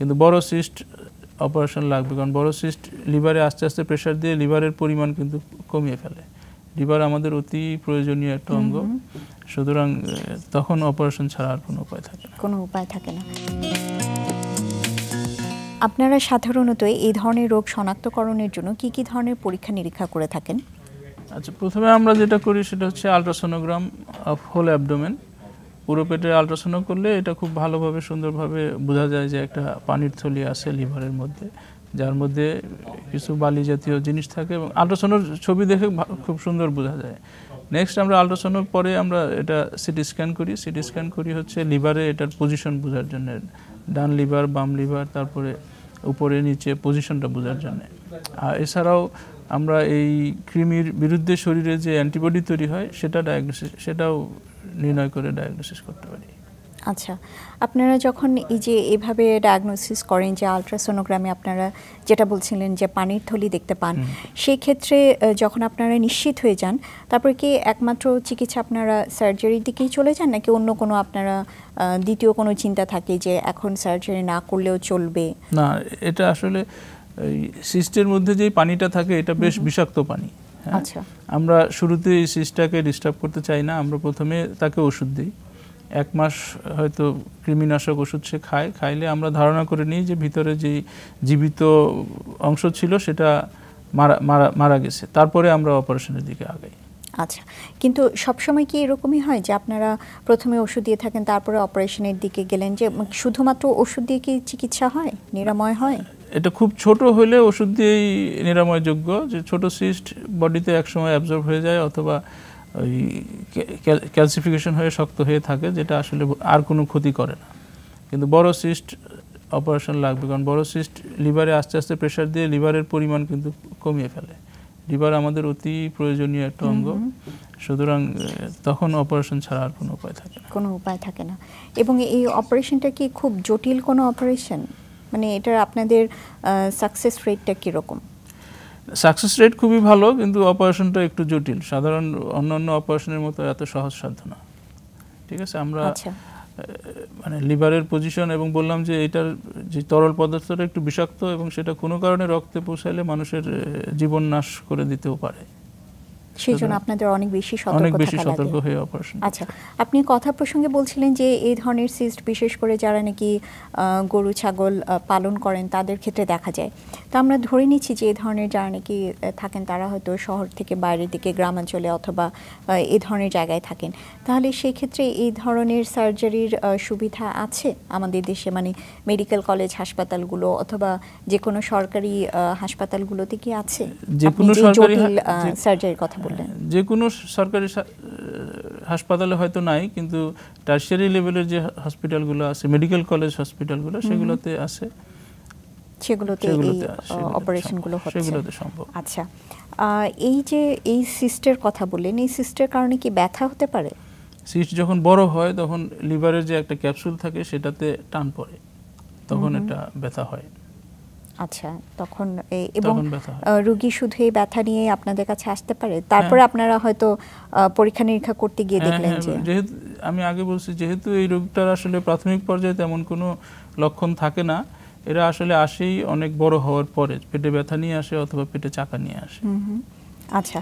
কিন্তু বড় cyst operation লাগবে। কারণ বড় সিস্ট লিভারে আস্তে আস্তে প্রেশার দিয়ে লিভারের পরিমাণ কিন্তু কমিয়ে ফেলে। লিভার আমাদের অতি প্রয়োজনীয় একটা অঙ্গ। সুতরাং তখন অপারেশন ছাড়া আর কোনো উপায় থাকে না। কোনো উপায় থাকে না। আপনারা সাধারণত এই ধরনের রোগ শনাক্তকরণের জন্য কি কি ধরনের পরীক্ষা নিরীক্ষা করে থাকেন? আচ্ছা প্রথমে আমরা যেটা করি সেটা হচ্ছে আলট্রাসোনোগ্রাম অফ হোল অ্যাবডোমেন পুরো পেটে আলট্রাসোনো করলে এটা খুব ভালোভাবে, সুন্দরভাবে বোঝা যায় যে একটা পানির থলি আছে লিভারের মধ্যে, যার মধ্যে কিছু বালি জাতীয় জিনিস থাকে এবং আলট্রাসোনোর ছবি দেখে খুব সুন্দর বোঝা যায়। নেক্সট আমরা আলট্রাসোনোর পরে আমরা এটা সিটি স্ক্যান করি। সিটি স্ক্যান করি হচ্ছে লিভারে এটার পজিশন বোঝার জন্য, ডান লিভার, বাম লিভার, তারপরে উপরে, নিচে পজিশনটা বোঝার জন্য। আর এছাড়াও আমরা এই কৃমির বিরুদ্ধে শরীরে যে অ্যান্টিবডি তৈরি হয়, সেটা ডায়াগনোসিস সেটাও নির্ণয় করে ডায়াগনোসিস করতে পারি। আচ্ছা আপনারা যখন এই যে এভাবে ডায়াগনোসিস করেন যে আলট্রাসোনোগ্রামে আপনারা যেটা বলছিলেন যে পানির থলি দেখতে পান সেই ক্ষেত্রে যখন আপনারা নিশ্চিত হয়ে যান তারপরে কি একমাত্র চিকিৎসা আপনারা সার্জারির দিকেই চলে যান নাকি অন্য কোনো আপনারা দ্বিতীয় কোনো চিন্তা থাকে যে এখন সার্জারি না করলেও চলবে? না এটা আসলে সিস্টের মধ্যে যে পানিটা থাকে এটা বেশ বিষাক্ত পানি? আচ্ছা। আমরা শুরুতে এই সিস্টটাকে ডিস্টার্ব করতে চাই না আমরা প্রথমে তাকে ওষুধ দিই। এক মাস হয়তো কৃমিনাশক ওষুধ সে খায় খাইলে আমরা ধারণা করে নিই যে ভিতরে যে জীবিত অংশ ছিল সেটা মারা মারা মারা গেছে। তারপরে আমরা অপারেশনের দিকে আগাই। আচ্ছা। কিন্তু সবসময় কি এরকমই হয় যে আপনারা প্রথমে ওষুধ দিয়ে থাকেন তারপরে অপারেশনের দিকে গেলেন যে শুধুমাত্র ওষুধ দিয়ে কি চিকিৎসা হয়? নিরাময় হয়? এটা খুব ছোট হলে ওষুধ দিয়েই নিরাময়যোগ্য যে ছোট সিস্ট বডিতে একসময় অ্যাবজর্ব হয়ে যায় অথবা ওই ক্যালসিফিকেশন হয়ে শক্ত হয়ে থাকে যেটা আসলে আর কোনো ক্ষতি করে না। কিন্তু বড় সিস্ট অপারেশন লাগবে কারণ বড় সিস্ট লিভারে আস্তে আস্তে প্রেশার দিয়ে লিভারের পরিমাণ কিন্তু কমিয়ে ফেলে। লিভার আমাদের অতি প্রয়োজনীয় একটা অঙ্গ। সুতরাং তখন অপারেশন ছাড়া আর কোনো উপায় থাকে না। কোনো উপায় থাকে না। এবং এই অপারেশনটা কি খুব জটিল কোনো অপারেশন মানে এটার আপনাদের সাকসেস রেটটা কীরকম? সাকসেস রেট খুবই ভালো কিন্তু অপারেশনটা একটু জটিল। সাধারণ অন্যান্য অপারেশনের মতো এত সহজসাধ্য না। ঠিক আছে? আমরা আচ্ছা। মানে লিভারের পজিশন এবং বললাম যে এটার যে তরল পদার্থটা একটু বিষাক্ত এবং সেটা কোনো কারণে রক্তে পৌঁছালে মানুষের জীবন নাশ করে দিতেও পারে। সেই জন্য আপনাদের অনেক বেশি সতর্ক থাকা লাগে আচ্ছা আপনি কথা প্রসঙ্গে বলছিলেন যে এই ধরনের সিস্ট বিশেষ করে যারা নাকি গরু ছাগল পালন করেন তাদের ক্ষেত্রে দেখা যায়। তো আমরা ধরে নিচ্ছি যে এই ধরনের যারা নাকি থাকেন তারা হয়তো শহর থেকে বাইরের দিকে গ্রামাঞ্চলে অথবা এই ধরনের জায়গায় থাকেন। তাহলে সেই ক্ষেত্রে এই ধরনের সার্জারির সুবিধা আছে আমাদের দেশে? মানে মেডিকেল কলেজ হাসপাতালগুলো অথবা যে কোনো সরকারি আহ, হাসপাতালগুলোতে কি আছে? যে কোনো সরকারি সার্জারির কথা বললেন। যে কোনো সরকারি হাসপাতালে হয়তো নাই কিন্তু টার্সিয়ারি লেভেলের যে হসপিটালগুলো আছে মেডিকেল কলেজ হসপিটালগুলো সেগুলোতে আছে। সেগুলোতে এই অপারেশনগুলো সম্ভব, হচ্ছে। সেগুলোতে সম্ভব। আচ্ছা এই যে এই সিস্টের কথা বললেন এই সিস্টের কারণে কি ব্যথা হতে পারে? সিস্ট যখন বড় হয় তখন লিভারের যে একটা ক্যাপসুল থাকে সেটাতে টান পড়ে। তখন এটা ব্যথা হয়। আচ্ছা তখন এই- এবং হয়। রোগী শুধু এই ব্যথা নিয়ে আপনাদের কাছে আসতে পারে? তারপরে আপনারা হয়তো পরীক্ষা নিরীক্ষা করতে গিয়ে হ্যাঁ, দেখলেন হ্যাঁ, যে যেহেতু আমি আগে বলছি যেহেতু এই রোগটার আসলে প্রাথমিক পর্যায়ে তেমন কোনো লক্ষণ থাকে না এরা আসলে আসেই অনেক বড় হওয়ার পরে। পেটে ব্যথা নিয়ে আসে অথবা পেটে চাকা নিয়ে আসে। আচ্ছা।